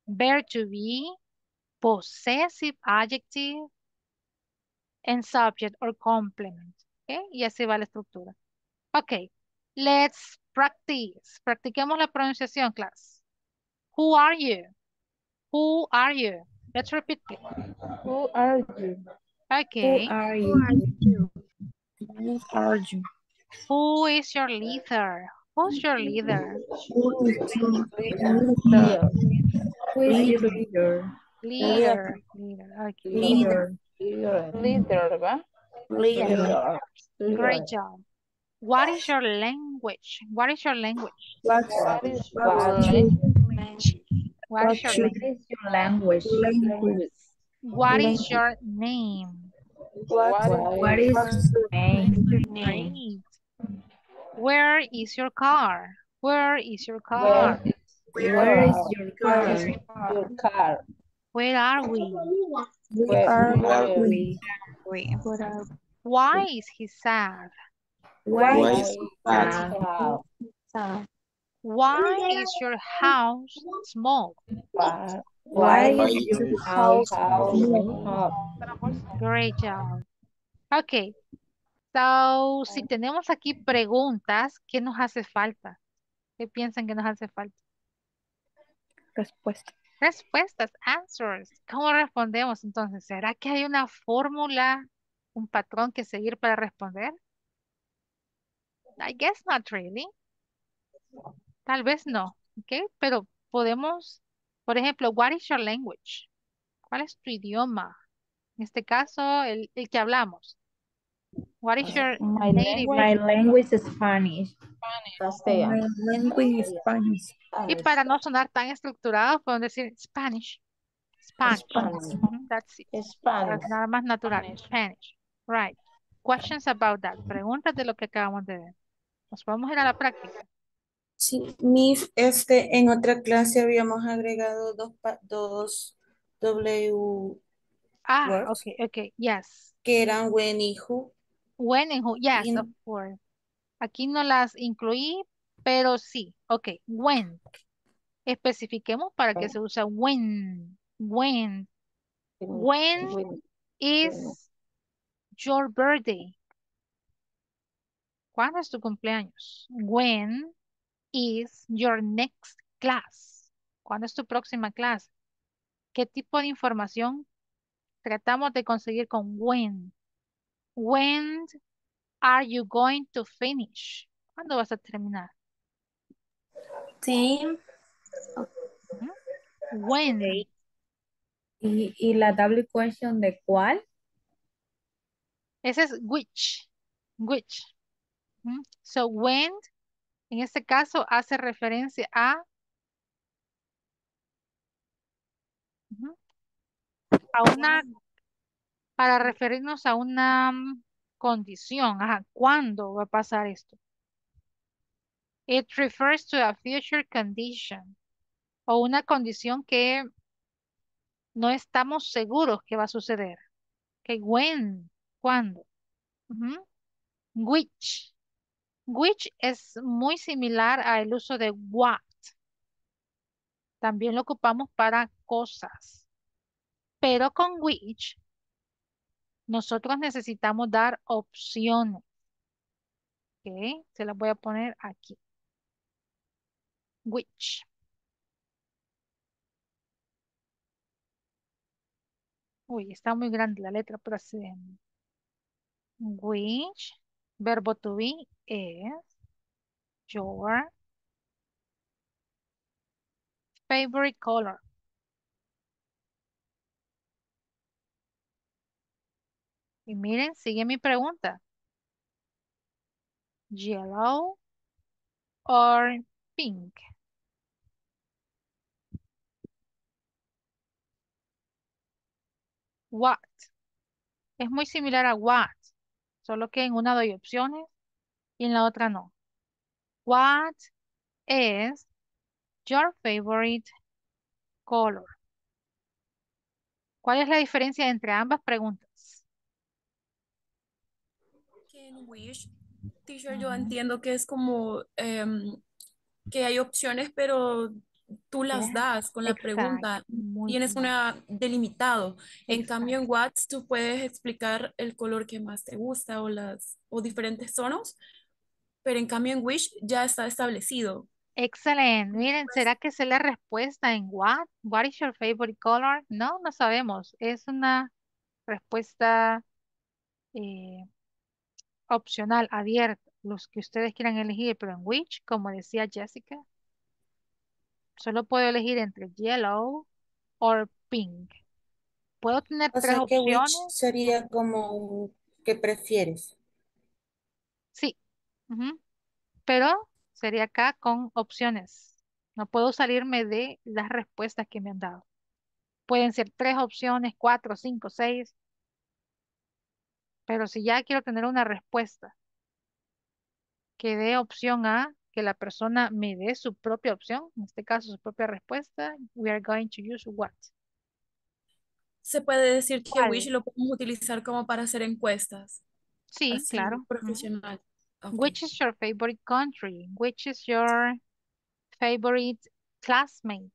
verb to be, possessive adjective, and subject or complement. ¿ok? Y así va la estructura. Ok, let's practice. Practiquemos la pronunciación, class. Who are you? Who are you? Let's repeat, please. Who are you? Okay. Who are you? Who are you? Who is your leader? Who's your leader? Who is your leader? Who is your leader? Leader. Leader. Okay. Leader. Leader, ¿va? Leader. Great job. What is your language? language? What is your language? What, What is what, what? What what is your language? is your language? What is your name? What, What is your name? Great. Where is your car? Where is your car? Where is your Where is car? your car? Where are we? Where are Where- we? Why is he sad? Why Why is is that? Uh, Why is your house small? why- Why Why is is your your house house small? small? Great job. Okay. So, si tenemos aquí preguntas, ¿qué nos hace falta? ¿Qué piensan que nos hace falta? Respuesta. Respuestas, answers. ¿Cómo respondemos entonces? ¿Será que hay una fórmula, un patrón que seguir para responder? I guess not really. Tal vez no, ¿ok? Pero podemos, por ejemplo, what is your language? ¿Cuál es tu idioma? En este caso, el, el que hablamos. What is your My native My language is Spanish. Castellano. My language is Spanish. Y para no sonar tan estructurados, podemos decir Spanish. Spanish. Spanish. That's it. Spanish. Nada más natural. Spanish. Right. Questions about that. Preguntas de lo que acabamos de ver. Nos podemos ir a la práctica. Sí, Miss, este, en otra clase habíamos agregado dos, dos W Ah, words okay, okay. Yes. que eran when y who. When and who. Yes, of course. Aquí no las incluí, pero sí. Okay. When. Especifiquemos para qué se usa when. When. When When- is your birthday? ¿Cuándo es tu cumpleaños? When is your next class? ¿Cuándo es tu próxima clase? ¿Qué tipo de información tratamos de conseguir con when? When are you going to finish? ¿Cuándo vas a terminar? Sí. When. ¿Y, y la double question de cuál? Ese es which. Which. ¿Mm? So when, en este caso, hace referencia a a una, para referirnos a una mm, condición. Ajá, ¿cuándo va a pasar esto? It refers to a future condition o una condición que no estamos seguros que va a suceder. Okay, when, ¿cuándo? Ujú. Which. Which es muy similar al uso de what. También lo ocupamos para cosas. Pero con which nosotros necesitamos dar opciones. Ok, se las voy a poner aquí. Which. Uy, está muy grande la letra, pero así. Which, verbo to be, es your favorite color. Y miren, sigue mi pregunta. Yellow or pink? What? Es muy similar a what, solo que en una doy opciones y en la otra no. What is your favorite color? ¿Cuál es la diferencia entre ambas preguntas? Wish, teacher, yo entiendo que es como em, que hay opciones, pero tú las das con la exacto, pregunta. muy Tienes bien. una delimitado. En cambio, en. Whats tú puedes explicar el color que más te gusta o las o diferentes tonos, pero en cambio en Wish ya está establecido. Excelente. Miren, ¿será que es la respuesta en what? What is your favorite color? No, no sabemos. Es una respuesta eh, opcional, abierta, los que ustedes quieran elegir, pero en which, como decía Jessica, solo puedo elegir entre yellow or pink. Puedo tener O tres sea que which opciones. sería como ¿qué prefieres? Sí. pero sería acá con opciones. No puedo salirme de las respuestas que me han dado. Pueden ser tres opciones, cuatro, cinco, seis. Pero si ya quiero tener una respuesta que dé opción A, que la persona me dé su propia opción, en este caso su propia respuesta, we are going to use what? Se puede decir que ¿Cuál? Wish lo podemos utilizar como para hacer encuestas. Sí, así, claro. Which is your favorite country? Which is your favorite classmate?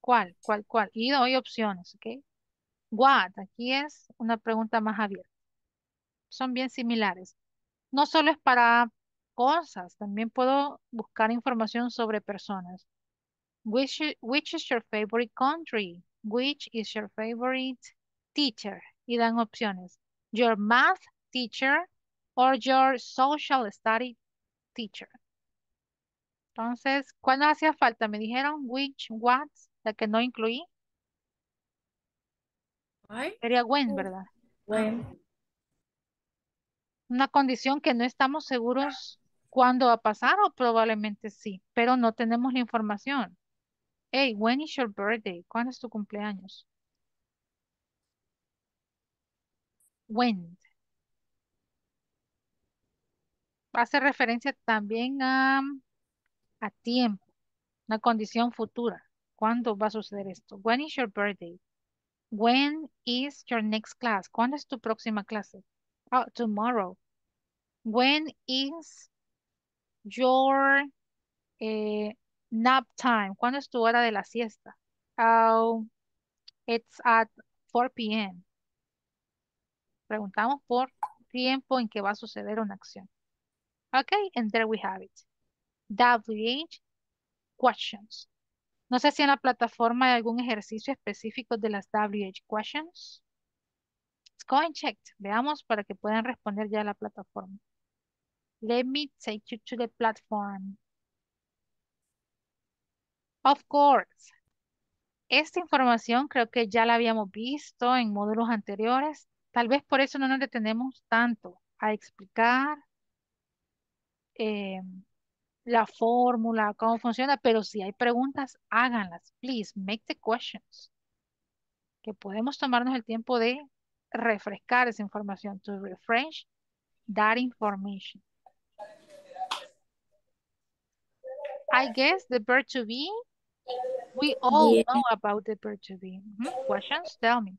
¿Cuál? ¿Cuál? ¿Cuál? Y doy opciones, ¿ok? What? Aquí es una pregunta más abierta. Son bien similares. No solo es para cosas, también puedo buscar información sobre personas. Which, which is your favorite country? Which is your favorite teacher? Y dan opciones. Your math teacher or your social study teacher. Entonces, ¿cuál nos hacía falta? Me dijeron which, what, la que no incluí. Sería when, ¿verdad? Bueno, Una condición que no estamos seguros cuándo va a pasar o probablemente sí, pero no tenemos la información. Hey, when is your birthday? ¿Cuándo es tu cumpleaños? When. Hace referencia también a, a tiempo, una condición futura. ¿Cuándo va a suceder esto? When is your birthday? When is your next class? ¿Cuándo es tu próxima clase? Tomorrow. When is your eh, nap time? ¿Cuándo es tu hora de la siesta? It's at 4 p.m. Preguntamos por tiempo en que va a suceder una acción. Okay, and there we have it. WH questions. No sé si en la plataforma hay algún ejercicio específico de las WH questions. Let's go and check. Veamos para que puedan responder ya a la plataforma. Let me take you to the platform. Of course. Esta información creo que ya la habíamos visto en módulos anteriores. Tal vez por eso no nos detenemos tanto a explicar eh, la fórmula, cómo funciona, pero si hay preguntas, háganlas. Please, make the questions. Que podemos tomarnos el tiempo de refrescar esa información, to refresh that information. I guess the verb to be, we all Yeah. know about the verb to be. Questions, tell me.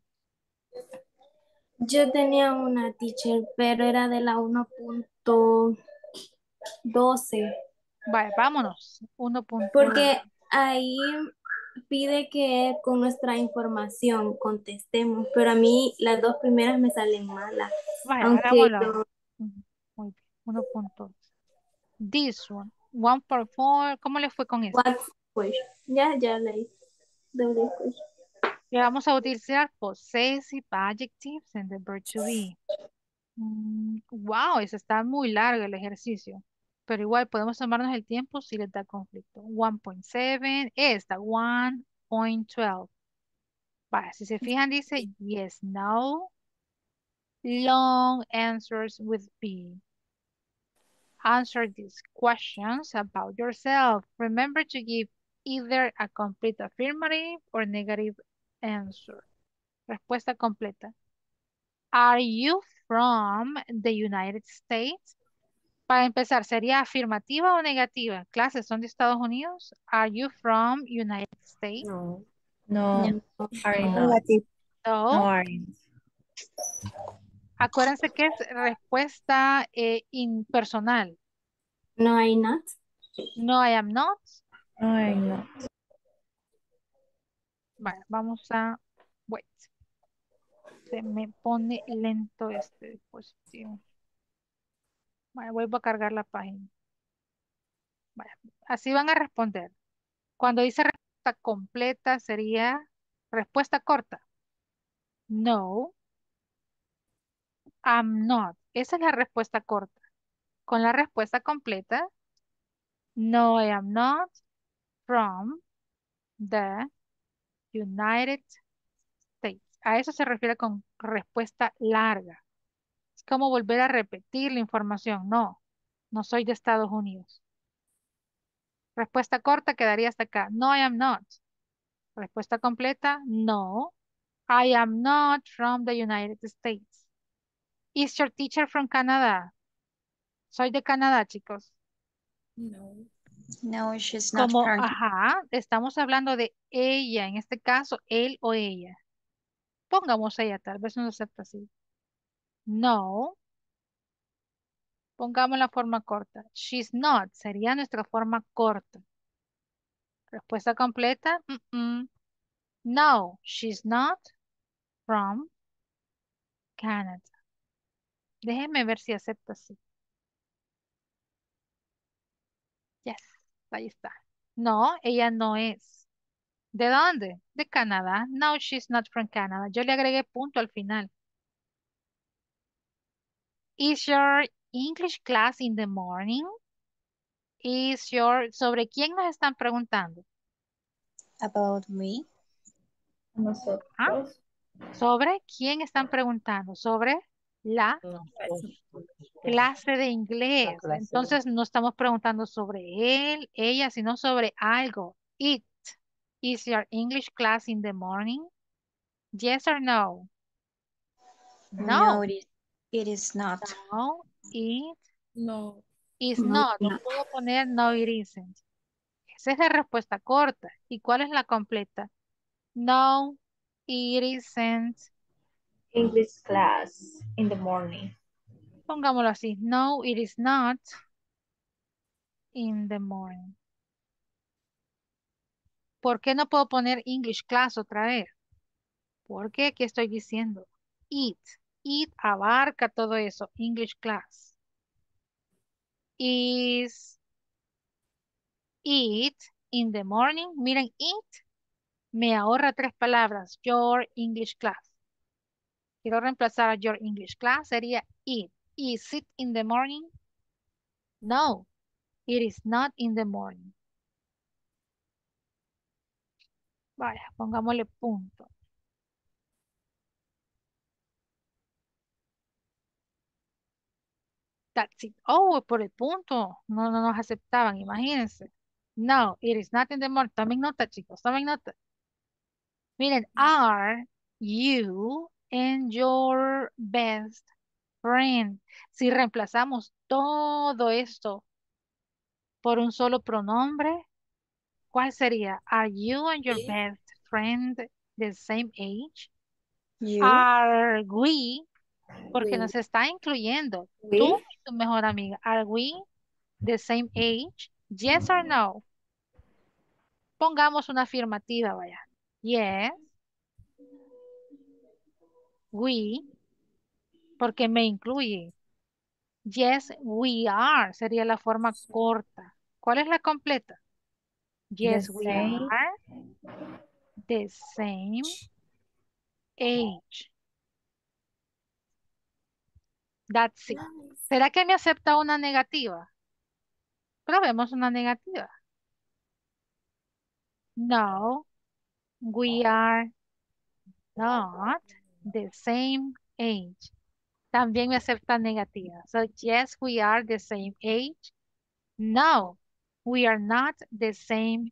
yo tenía una teacher, pero era de la 1.12, Vaya, vámonos. 1.1. porque ahí pide que con nuestra información contestemos, pero a mí las dos primeras me salen malas, Vaya, aunque yo- Muy bien. 1.2. This one. 1.4. ¿Cómo le fue con eso? Ya, ya leí. Le vamos a utilizar possessive adjectives en the verb to be. Mm, wow, eso está muy largo el ejercicio. Pero igual podemos tomarnos el tiempo si les da conflicto. 1.7, esta, 1.12. Vaya, si se fijan dice yes, no. Long answers with be. Answer these questions about yourself. Remember to give either a complete affirmative or negative answer. Respuesta completa. Are you from the United States? Para empezar, ¿sería afirmativa o negativa? Clases, ¿son de Estados Unidos? Are you from United States? no, no, No. are not. Negative. No. No are. Acuérdense que es respuesta eh, impersonal. No, I not. No, I am not. No are not. Bueno, vamos a... Wait. Se me pone lento este dispositivo. Vuelvo a cargar la página. Así van a responder. Cuando dice respuesta completa sería respuesta corta. No, I'm not. Esa es la respuesta corta. Con la respuesta completa, no, I am not from the United States. A eso se refiere con respuesta larga. Como volver a repetir la información. No, no soy de Estados Unidos. Respuesta corta quedaría hasta acá. No, I am not. Respuesta completa, no. I am not from the United States. Is your teacher from Canada? Soy de Canadá, chicos. No. No, she's not Como, from. ajá, estamos hablando de ella, en este caso, él o ella. Pongamos ella, tal vez no lo acepta así. No. Pongamos la forma corta. She's not, sería nuestra forma corta. Respuesta completa. No, she's not from Canada. Déjenme ver si acepta así. Yes, ahí está. No, ella no es. ¿De dónde? De Canadá. No, she's not from Canada. Yo le agregué punto al final. Is your English class in the morning? Is your... ¿Sobre quién nos están preguntando? About me. ¿Ah? ¿Sobre quién están preguntando? Sobre la clase de inglés. Entonces no estamos preguntando sobre él, ella, sino sobre algo. It. Is your English class in the morning? Yes or no? No. No, it is, it is not. No, it No. is No, not. No no. puedo poner no, it isn't. Esa es la respuesta corta. ¿Y cuál es la completa? No, it isn't. English class in the morning. Pongámoslo así. No, it is not in the morning. ¿Por qué no puedo poner English class otra vez? Porque aquí estoy diciendo it. It abarca todo eso. English class. Is it in the morning. Miren, it me ahorra tres palabras. Your English class. Quiero reemplazar a your English class. Sería it. Is it in the morning? No, it is not in the morning. Vaya, pongámosle punto. That's it. Oh, por el punto. No, no nos aceptaban, imagínense. No, it is not in the morning. Tomen nota, chicos, tomen nota. Miren, are you and your best friend. Si reemplazamos todo esto por un solo pronombre, ¿cuál sería? Are you and your best friend the same age? You. Are we, porque We. nos está incluyendo We. tú tu mejor amiga. Are we the same age? Yes or no? Pongamos una afirmativa, vaya. Yes. We, porque me incluye. Yes, we are, sería la forma corta. ¿Cuál es la completa? Yes, we same. are the same age. That's it. Nice. ¿Será que me acepta una negativa? Probemos una negativa. No, we are not the same age. También me acepta negativa. So, yes, we are the same age. No, we are not the same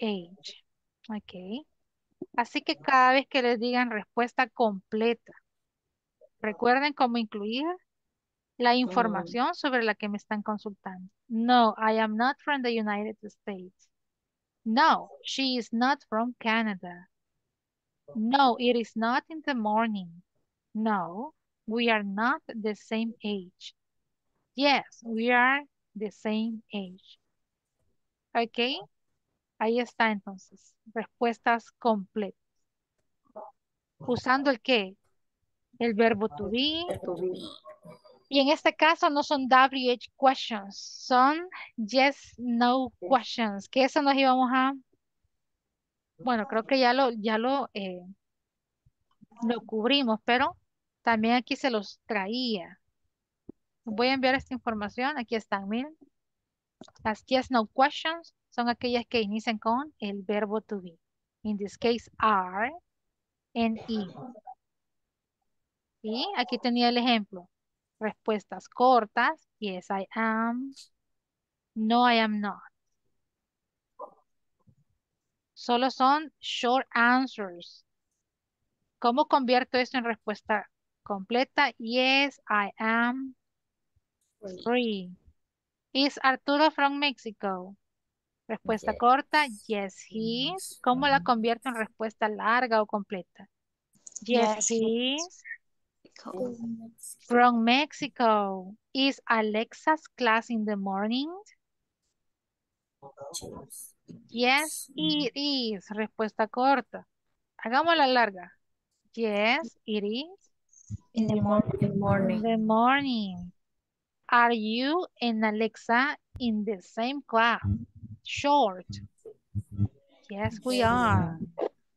age. Ok. Así que cada vez que les digan respuesta completa, recuerden cómo incluir la información sobre la que me están consultando. No, I am not from the United States. No, she is not from Canada. No, it is not in the morning. No, we are not the same age. Yes, we are the same age. Ok, ahí está entonces. Respuestas completas. Usando el qué? El verbo to be. Y en este caso no son WH questions, son yes, no questions. Que eso nos íbamos a... Bueno, creo que ya lo, ya lo, eh, lo cubrimos, pero también aquí se los traía. Voy a enviar esta información. Aquí están, miren. Las yes, no questions son aquellas que inician con el verbo to be. In this case, are and is. Y aquí tenía el ejemplo. Respuestas cortas. Yes, I am. No, I am not. Solo son short answers. ¿Cómo convierto esto en respuesta completa? Yes, I am free. Is Arturo from Mexico? Respuesta corta, yes, he is. ¿Cómo la convierto en respuesta larga o completa? Yes, Yes, he is. From Mexico. Is Alexa's class in the morning? Yes, it is. Respuesta corta. Hagámosla larga. Yes, it is. In the morning. In the morning. Are you and Alexa in the same class? Short. Yes, we are.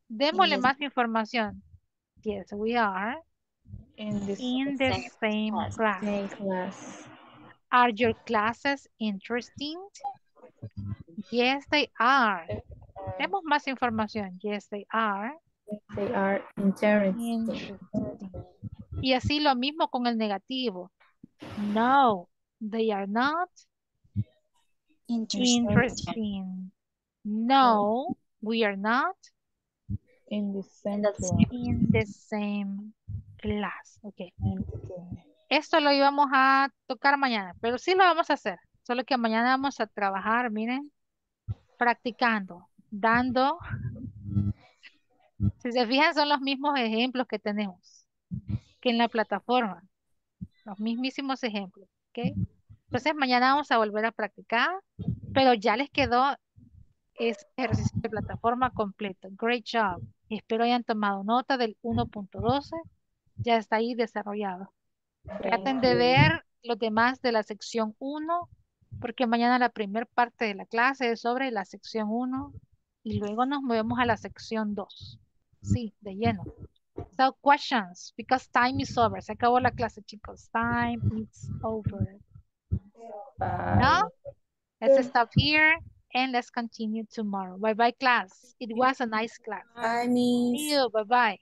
Démosle más información. Yes, we are In the same same class. class. same class. Are your classes interesting? Yes, they are. Demos más información. Yes, they are. They are interesting. Interesting. Y así lo mismo con el negativo. No, they are not Interesting. interesting. No, we are not In the same in the same class. Okay. Okay. Esto lo íbamos a tocar mañana, pero sí lo vamos a hacer. Solo que mañana vamos a trabajar, miren, practicando, dando. Si se fijan, son los mismos ejemplos que tenemos que en la plataforma. Los mismísimos ejemplos, ¿ok? Entonces mañana vamos a volver a practicar, pero ya les quedó ese ejercicio de plataforma completo. Great job. Espero hayan tomado nota del 1.12. Ya está ahí desarrollado. Traten de ver los demás de la sección 1, porque mañana la primera parte de la clase es sobre la sección 1 y luego nos movemos a la sección 2. Sí, de lleno. So, questions, because time is over. Se acabó la clase, chicos. Time is over. ¿No? Let's stop here and let's continue tomorrow. Bye bye, class. It was a nice class. Bye, See Miss. you. Bye bye.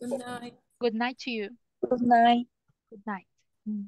Good night. Good night to you. Good night. Good night. Mm.